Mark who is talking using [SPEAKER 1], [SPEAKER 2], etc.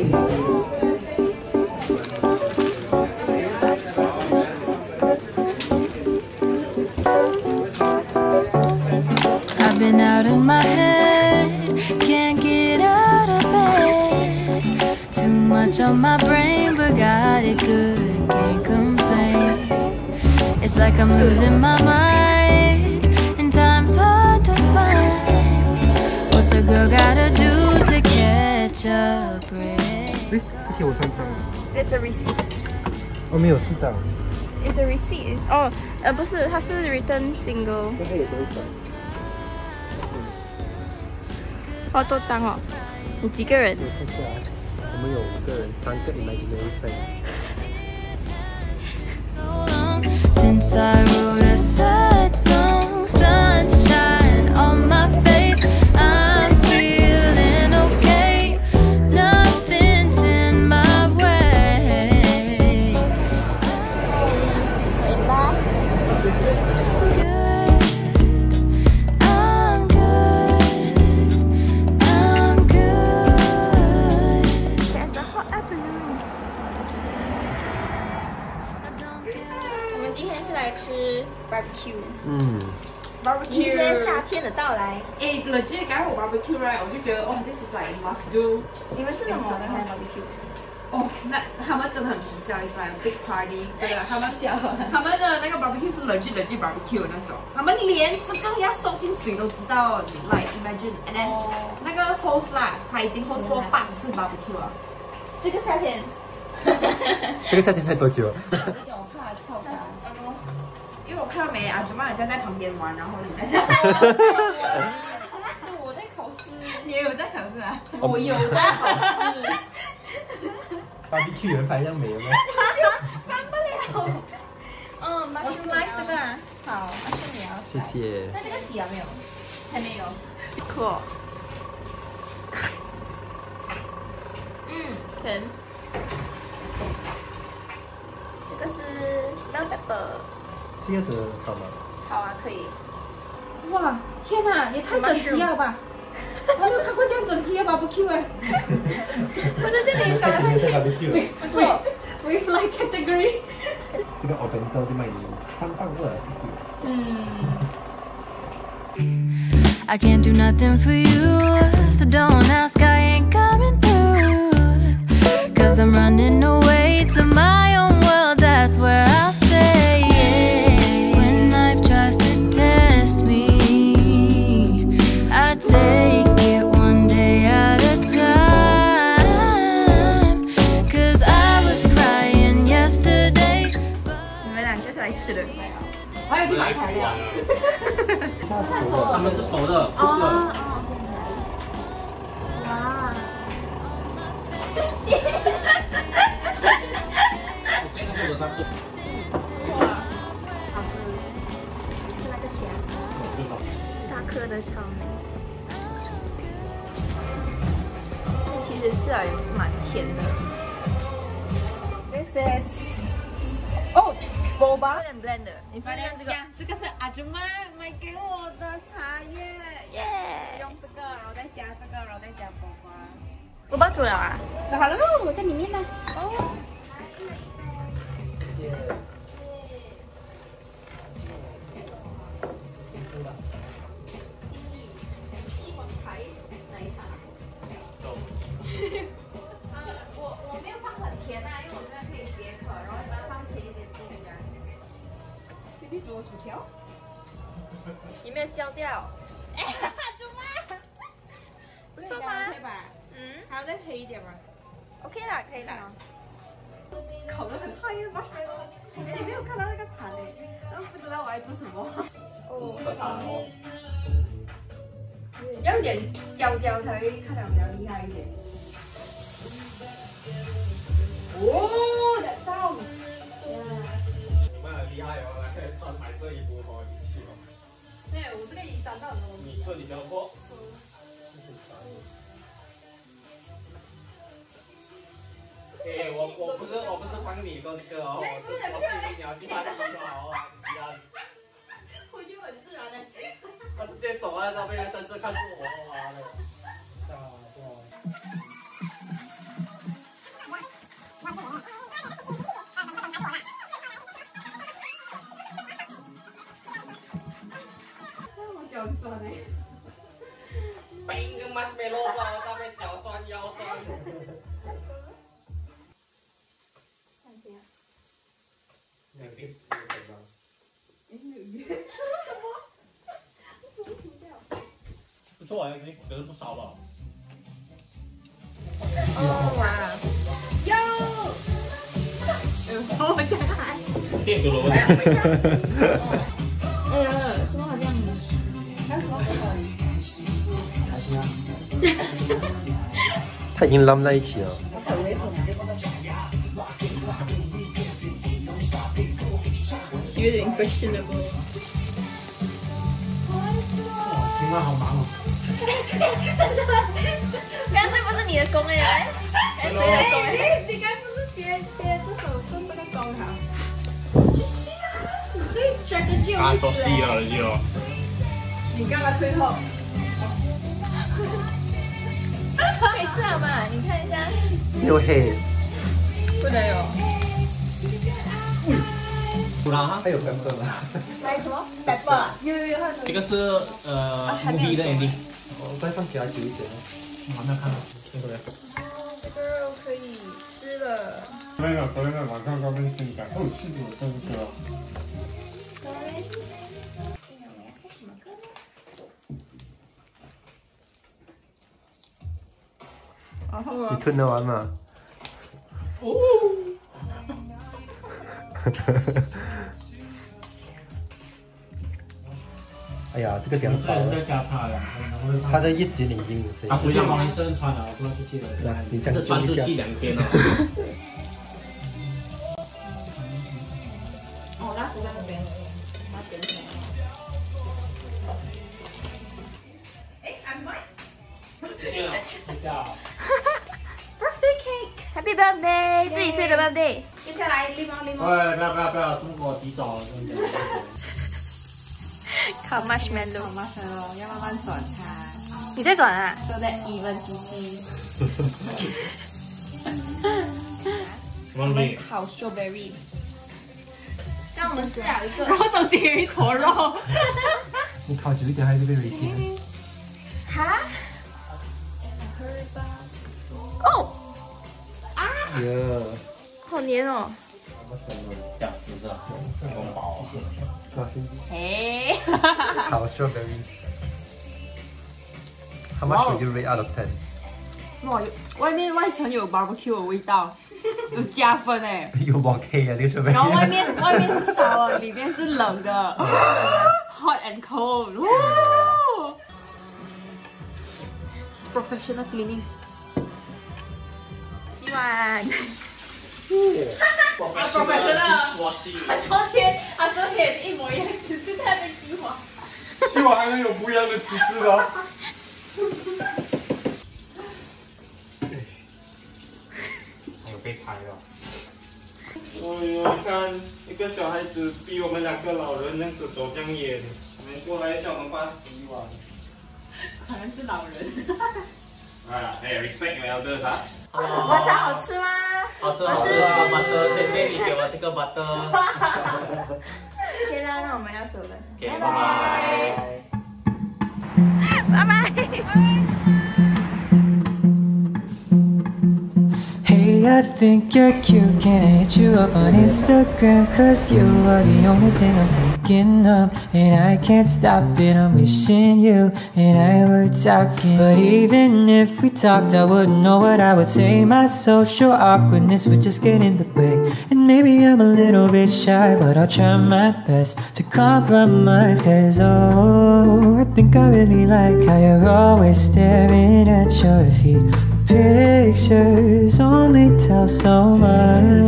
[SPEAKER 1] I've been out of my head, can't get out of bed. Too much on my brain, but got it good, can't complain. It's like I'm losing my mind, and time's hard to find. What's a girl gotta do to catch a break?
[SPEAKER 2] 哎，他给我三张
[SPEAKER 3] ，It's a receipt.
[SPEAKER 2] 哦，没有四张
[SPEAKER 3] ，It's a receipt. 哦，呃，不是，它是 return single。
[SPEAKER 2] 那他有多少？
[SPEAKER 3] 好多张哦。你几个人？
[SPEAKER 2] 我们有五个人，三个 imaginary friend。
[SPEAKER 3] 迎接夏天的到来。
[SPEAKER 4] 诶，legit 刚才我 barbecue right，我就觉得哦，this is like must do。
[SPEAKER 3] 你们是怎么开 barbecue？
[SPEAKER 4] 哦，那他们真的很皮笑，it's like big party，真的，他们笑他们的那个 barbecue 是 legit legit barbecue 的那种，他们连这个要收进水都知道，like imagine，and then、那个 host 啦，他已经 host 过八次 barbecue 了。
[SPEAKER 3] 这个夏天，
[SPEAKER 2] 这个夏天才多久？
[SPEAKER 4] 我看到没阿祖妈人家在旁边玩，然后你在
[SPEAKER 3] 是我在考试。
[SPEAKER 4] 你也有在考试啊？我有在考试。
[SPEAKER 2] barbecue 有人拍一样美了吗？
[SPEAKER 3] 嗯，mushroom rice 这个啊，好。
[SPEAKER 2] 谢谢。
[SPEAKER 3] 那这个洗了没有？还没有。cool。嗯，甜。这个是 bell pepper，
[SPEAKER 2] 这样子好吗？
[SPEAKER 3] 好啊，可以。
[SPEAKER 4] 哇，天哪，也太整齐了吧！我没有看过这样整齐的 barbecue 哎。
[SPEAKER 3] 我在这里扫来
[SPEAKER 2] 你在
[SPEAKER 3] 看去？不错。With like category。
[SPEAKER 2] 这个 organic 就卖你三磅二，谢谢。
[SPEAKER 3] 嗯。
[SPEAKER 1] I can't do nothing for you, so don't ask, I ain't coming through. Cause I'm running away to my
[SPEAKER 3] 吃的。
[SPEAKER 4] 我还有去买材料。
[SPEAKER 2] 吓死我
[SPEAKER 5] 他们是熟的，熟的。
[SPEAKER 3] 哇。
[SPEAKER 5] 我这个做的差不多。
[SPEAKER 3] 好吃，吃那个虾，大颗的草莓。这其实吃了也是蛮甜的。This is oh boba and blender。你是不是用这个？
[SPEAKER 4] 这个是阿舅妈买给我的茶叶，
[SPEAKER 3] 耶！
[SPEAKER 4] 用这个，然后再加这个，然后再加波瓜。
[SPEAKER 3] 我把煮了啊。
[SPEAKER 4] 煮好了喽，我在里面呢。
[SPEAKER 3] 哦。有没有焦掉？哎，猪妈，不错吗？
[SPEAKER 4] 可以吧？
[SPEAKER 3] 嗯
[SPEAKER 4] 还要再黑一点吗
[SPEAKER 3] ？，OK 啦，可以啦。
[SPEAKER 4] 烤得很嗨耶，马上哎，你没有看到那个盘哎，然后不知道我在做什么。
[SPEAKER 3] 哦。
[SPEAKER 4] 要有点焦焦才会看起来比较厉害一点。哦，两道。
[SPEAKER 5] 你们很厉害哦，来穿彩色衣服好仪器哦。
[SPEAKER 4] 对，我这个已经长到很多东西
[SPEAKER 5] 你这里的锅。哎，我我不是我不是帮你做这个哦，我是我是你要去帮你就好哦，不要。
[SPEAKER 4] 我觉得很自然的。
[SPEAKER 5] 他直接走在那边，甚至看住我啊。两滴，不错啊，已经隔了不少了。
[SPEAKER 4] 哦哇，哟，呃，我讲还。
[SPEAKER 5] 电流的问题。
[SPEAKER 3] 哎呀，怎么好这样子？
[SPEAKER 2] 开心啊！他已经拉在一起了。
[SPEAKER 4] 有点 questionable。
[SPEAKER 2] 听话好忙哦。
[SPEAKER 3] 刚才不是你的功哎，来，哎，谁的功哎？
[SPEAKER 4] 你该不是接接这首歌这个功哈？你最 strategy
[SPEAKER 5] 啊，
[SPEAKER 4] 有意思
[SPEAKER 5] 都细
[SPEAKER 4] 哎。
[SPEAKER 5] 了就。
[SPEAKER 4] 你干嘛推后？
[SPEAKER 3] 没事好嘛？你看一下，
[SPEAKER 2] 又黑，还有粉粉吗？
[SPEAKER 3] 来什么？pepper，
[SPEAKER 4] 有有有，还有
[SPEAKER 5] 这个是呃 movie 的 ending，
[SPEAKER 2] 我再放其他久一点。
[SPEAKER 5] 我还没有看到，对不对？
[SPEAKER 3] 这个肉可以吃了。
[SPEAKER 6] 昨天昨天晚上刚跟心讲，哦，是我生日歌。
[SPEAKER 4] 然后
[SPEAKER 2] 你吞得完吗？
[SPEAKER 5] 哦。
[SPEAKER 2] 哎呀，这个凉薄了，
[SPEAKER 5] 加差两分，然后
[SPEAKER 2] 他在一直眼睛有声
[SPEAKER 5] 啊，不像黄
[SPEAKER 2] 音。
[SPEAKER 5] 医生穿了，我不要出去了。
[SPEAKER 2] 来你这
[SPEAKER 5] 穿出去两天了。
[SPEAKER 4] 哦，拉屎在那边，那边什么？哎，I'm mine。
[SPEAKER 5] 睡觉。
[SPEAKER 3] Birthday cake，Happy birthday，自己睡的 birthday。
[SPEAKER 4] 接下来立方立方。
[SPEAKER 5] 喂，不要不要不要，中国提早真的。
[SPEAKER 3] 烤 marshmallow，
[SPEAKER 4] 好麻烦哦，要慢慢转开。
[SPEAKER 3] 你在转啊
[SPEAKER 4] ？So that even 鸡鸡。
[SPEAKER 5] 忘记。
[SPEAKER 4] 烤 strawberry。
[SPEAKER 3] 让我们试咬一个。
[SPEAKER 4] 然后中间有一坨肉。
[SPEAKER 2] 你靠久一点还是被违禁的。
[SPEAKER 3] 哈？哦，
[SPEAKER 2] 耶，
[SPEAKER 3] 好黏哦。
[SPEAKER 5] 这样是不是？很饱。
[SPEAKER 2] 高兴。
[SPEAKER 4] 哎。
[SPEAKER 2] 好 strawberry。How much would you rate out of ten？
[SPEAKER 4] 哇，外面外层有 barbecue 的味道，有加分哎。
[SPEAKER 2] 有 OK 啊，这个 strawberry。
[SPEAKER 4] 然后外面外面是烧的，里面是冷的，hot and cold。哇！Professional cleaning。
[SPEAKER 3] 洗碗。
[SPEAKER 5] 我
[SPEAKER 4] 他昨天他昨天
[SPEAKER 6] 还能有不一样的姿势吗？
[SPEAKER 5] 有被拍了。
[SPEAKER 6] 哎呦，你看一个小孩子逼我们两个老人那样子走这样远，你们过来叫我们爸洗碗。
[SPEAKER 4] 可能是老人。
[SPEAKER 5] 啊，哎，respect your elders 啊。
[SPEAKER 3] 晚餐好吃吗？
[SPEAKER 5] 好吃。好吃，这个 butter，谢谢你给我这个 butter。
[SPEAKER 3] 天啊，那我们要走了。拜拜。
[SPEAKER 7] Hey, I think you're cute. Can I hit you up on Instagram? Cause you are the only thing I'm thinking of. And I can't stop it. I'm wishing you and I were talking. But even if we talked, I wouldn't know what I would say. My social awkwardness would just get in the way. And maybe I'm a little bit shy, but I'll try my best to compromise. Cause oh, I think I really like how you're always staring at your feet. Pictures only tell so much.